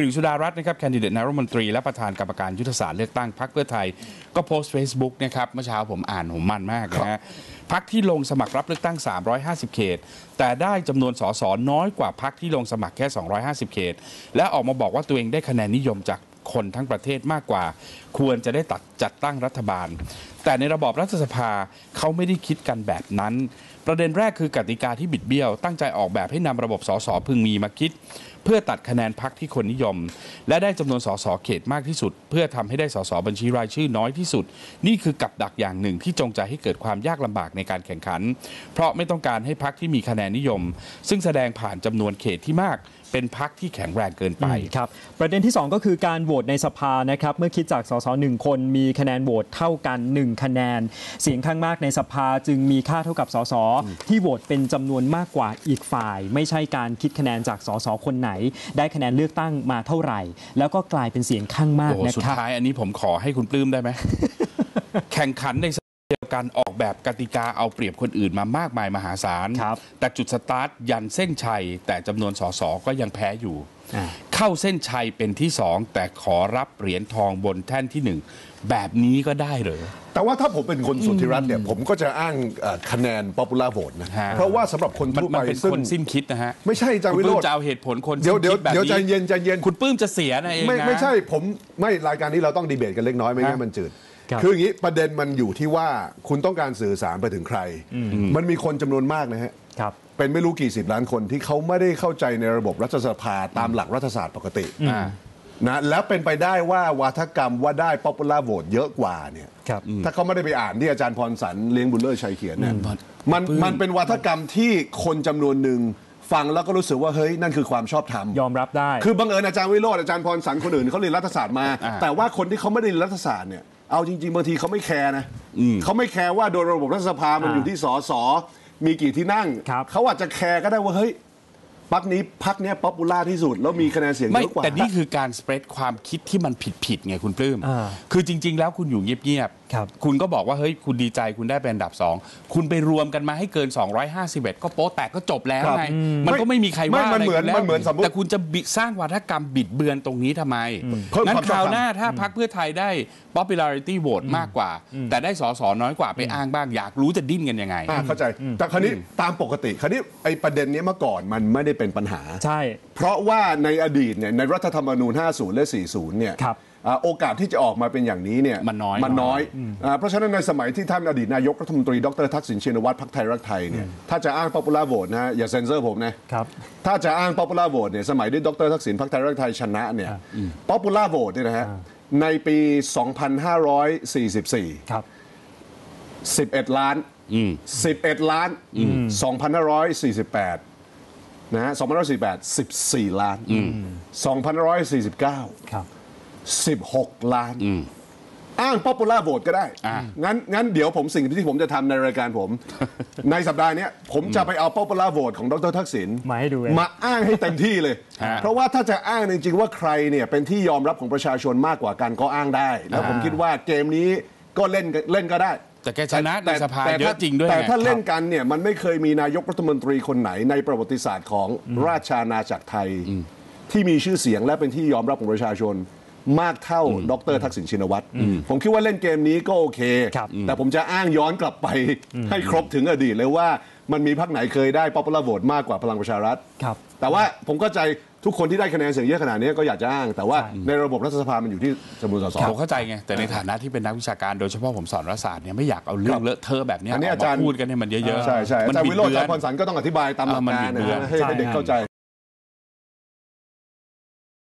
คุณหญิงสุดารัตน์นะครับแคนดิเดตนายรัฐมนตรีและประธานกรรมการยุทธศาสตร์เลือกตั้งพรรคเพื่อไทย ก็โพสต์ Facebook นะครับเมื่อเช้าผมอ่านผมมันมากนะฮะพรรคที่ลงสมัครรับเลือกตั้ง 350 เขต แต่ได้จำนวนสสน้อยกว่าพรรคที่ลงสมัครแค่ 250 เขต และออกมาบอกว่าตัวเองได้คะแนนนิยมจากคนทั้งประเทศมากกว่า ควรจะได้ตัดจัดตั้งรัฐบาลแต่ในระบอบรัฐสภาเขาไม่ได้คิดกันแบบนั้น ประเด็นแรกคือกติกาที่บิดเบี้ยว ตั้งใจออกแบบให้นำระบบสสพึงมีมาคิด เพื่อตัดคะแนนพักที่คนนิยม และได้จำนวนสสเขตมากที่สุด เพื่อทำให้ได้สสบัญชีรายชื่อน้อยที่สุด นี่คือกับดักอย่างหนึ่งที่จงใจให้เกิดความยากลำบากในการแข่งขัน เพราะไม่ต้องการให้พักที่มีคะแนนนิยม ซึ่งแสดงผ่านจำนวนเขตที่มากเป็นพักที่แข็งแรงเกินไปครับประเด็นที่ 2 ก็คือการโหวตในสภานะครับเมื่อคิดจากสสหนึ่งคนมีคะแนนโหวตเท่ากัน 1คะแนน เสียงข้างมากในสภาจึงมีค่าเท่ากับสสที่โหวตเป็นจำนวนมากกว่าอีกฝ่าย ไม่ใช่การคิดคะแนนจากสสคนไหน ได้คะแนนเลือกตั้งมาเท่าไหร่ แล้วก็กลายเป็นเสียงข้างมากโอ้โหนะสุดครับท้ายอันนี้ผมขอให้คุณปลื้มได้ไหมแข่งขันในสนามเดียว กันออกแบบกติกาเอาเปรียบคนอื่นมามากมายมหาศาลครับแต่จุดสตาร์ทยันเส้นชัย แต่จำนวนสสก็ยังแพ้อยู่อ่าเข้าเส้นชัยเป็นที่สองแต่ขอรับเหรียญทองบนแท่นที่หนึ่งแบบนี้ก็ได้เหรอแต่ว่าถ้าผมเป็นคนสุทธิรัตน์เนี่ยผมก็จะอ้างเอ่อคะแนน popular vote นะฮะเพราะว่าสำหรับคนมันทั่วมัไปนเป็นซึ่งคนสิ้นคิดนะฮะ ไม่ใช่อาจารย์คุณวิปโรลื้มจน์จะเอาเหตุผลคนเดี๋ยวสิ้นคิดแบบเดี๋ยวนี้ใจเย็นใจเย็นคุณปลื้มจะเสียนะเองไม่นะไม่ใช่ผมไม่รายการนี้เราต้องดีเบตกันเล็กน้อยไม่งั้นฮะมันจืด ครับคืออย่างนี้ประเด็นมันอยู่ที่ว่าคุณต้องการสื่อสารไปถึงใคร มันมีคนจำนวนมากนะฮะ ครับ เป็นไม่รู้กี่สิบล้านคนที่เขาไม่ได้เข้าใจในระบบรัฐสภาตามหลักรัฐศาสตร์ปกติอ่า นะแล้วเป็นไปได้ว่าวาทกรรมว่าได้ popular vote เยอะกว่าเนี่ยครับ ถ้าเขาไม่ได้ไปอ่านที่อาจารย์พรสันเลี้ยงบุญเลิศชัยเขียนเนี่ยอืมมันปลื้มมันเป็นวาทกรรมที่คนจำนวนหนึ่งฟังแล้วก็รู้สึกว่าเฮ้ยนั่นคือความชอบธรรม ยอมรับได้ คือบังเอิญอาจารย์วิโรจน์อาจารย์พรสันคนอื่นเขาเรียนรัฐศาสตร์มาอ่าแต่ว่าคนที่เขาไม่ได้เรียนรัฐศาสตร์เนี่ย เอาจริงๆบางทีเขาไม่แคร์นะเขาไม่แคร์ว่าโดยระบบรัฐสภามันอ่าอยู่ที่สสมีกี่ที่นั่งครับเขาอาจจะแคร์ก็ได้ว่าเฮ้ย พักนี้พักเนี้ยป๊อปปูล่าที่สุด แล้วมีคะแนนเสียงไม่เยอะกว่า แต่นี่คือการสเปรดความคิดที่มันผิดผิดๆไงคุณปลื้มอ่าคือจริง ๆ แล้วคุณอยู่เงียบครับคุณก็บอกว่า เฮ้ย คุณดีใจคุณได้เป็นอันดับสองคุณไปรวมกันมาให้เกิน 251 ก็โป๊ะแตกก็จบแล้วครับไงอืมมันก็ไม่มีใครว่าไม่มันอะไรเหมือนกัแล้วมันเหมือนสมมุติแต่คุณจะบิสร้างวัฒกรรมบิดเบือนตรงนี้ทำไมเพิ่มงั้ความนคราวหน้าชอบธรรมถ้าพรรคเพื่อไทยได้ popularity vote มากกว่า แต่ได้สสน้อยกว่าไปอ้างบ้างอยากรู้จะดิ้นกันยังไงอ่าเข้าใจแต่คราวนี้ตามปกติคราวนี้ไอ้ประเด็นเนี้ยเมื่อก่อนมันไม่ได้เป็นปัญหา ใช่ เพราะว่าในอดีตเนี่ยในรัฐธรรมนูญ 50 และ 40 เนี่ยครับอ่าโอกาสที่จะออกมาเป็นอย่างนี้เนี่ยมันน้อยมันน้อยอ่าเพราะฉะนั้นในสมัยที่ท่านอดีตนายกรัฐมนตรีดรทักษิณชินวัตรพรรคไทยรักไทยเนี่ยถ้าจะอ้าง popular vote นะฮะอย่าเซ็นเซอร์ผมนะครับ ถ้าจะอ้าง popular vote เนี่ยสมัยที่ดรทักษิณพรรคไทยรักไทยชนะเนี่ย popular vote เนี่ยนะฮะในปี 2544 ครับ 11 ล้าน 11 ล้าน 2,548 นะฮะ2,548 14 ล้าน2,549 ครับ 16 ล้าน อ้าง popular vote ก็ได้อ่างั้นงั้นเดี๋ยวผมสิ่งที่ผมจะทำในรายการผม ในสัปดาห์เนี้ยผมจะไปเอา popular vote ของดรทักษิณมาให้ดูเลยมาอ้างให้เต็มที่เลย ฮะ เพราะว่าถ้าจะอ้างจริงๆว่าใครเนี่ยเป็นที่ยอมรับของประชาชนมากกว่ากันก็อ้างได้ แล้วผมคิดว่าเกมนี้ก็เล่นเล่นก็ได้ แต่แกชนะในสภาแต่เยอะจริงด้วยแต่ไงถ้าเล่นกันเนี่ยมันไม่เคยมีนายกรัฐมนตรีคนไหนในประวัติศาสตร์ของราชอาณาจักรไทย ที่มีชื่อเสียงและเป็นที่ยอมรับของประชาชน มากเท่าดรทักษิณชินวัตรผมคิดว่าเล่นเกมนี้ก็โอเคครับแต่ผมจะอ้างย้อนกลับไปให้ครบถึงอดีตเลยว่ามันมีพรรคไหนเคยได้ popular vote มากกว่าพลังประชารัฐครับแต่ว่าผมก็ใจทุกคนที่ได้คะแนนเสียงเยอะขนาดนี้ก็อยากจะอ้าง แต่ว่าในระบบรัฐสภามันอยู่ที่จำนวนสสผมเข้าใจไง แต่ในฐานะที่เป็นนักวิชาการโดยเฉพาะผมสอนรัฐศาสตร์เนี่ยไม่อยากเอาเรื่อคงรับเลอะเทอะแบบเนี้ยอันนี้ออกอาจารมาย์พูดกันให้มันเยอะๆใช่ใช่อามันจารย์บิวิดโรจน์เบือาอจารย์พรสันก็ต้องอธิบายตามหลักเออมันการบิดเบือนนะให้ให้เด็กเข้าใจ